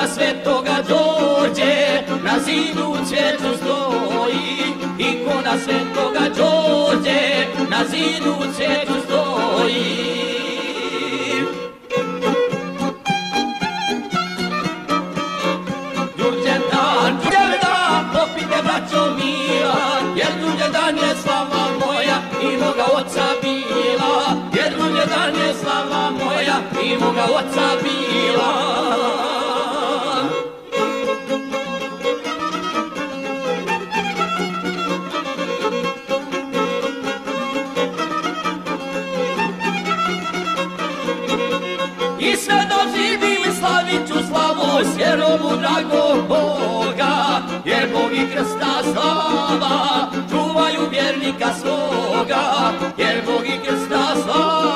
na svetoga Đorđe na zidu cvjetu stoji. Ikona svetoga Đorđe na zidu cvjetu stoji. Braćo mila, jer dulje dan je slava moja i moga ocabila, bila, jer dulje slava moja i moga ocabila. živim slavit ću slavu sjerovu dragog Boga, jer Bog i krsta slava čuvaju vjernika svoga, jer Bog i krsta slava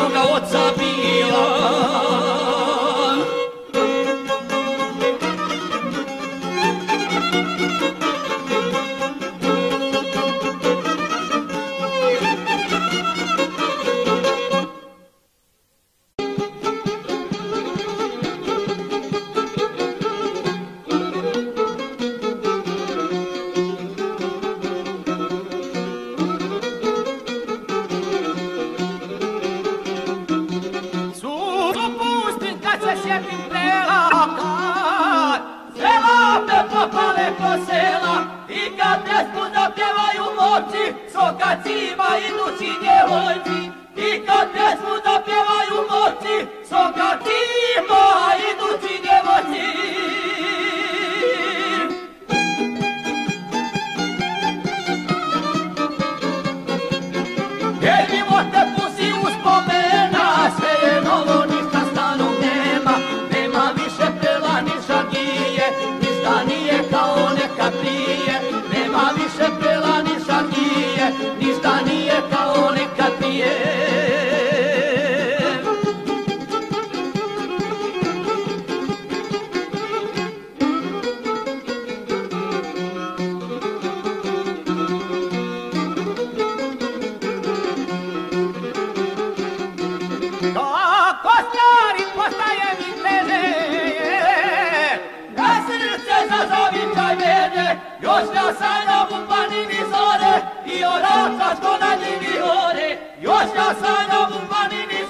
moga oca bila Sokatima idući djevojci. I kad pjesmu da pjevaju moći Sokatima sanjam panini zore i orakaš ko na njivi ore. Još ka sanjam panini zore.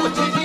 Put it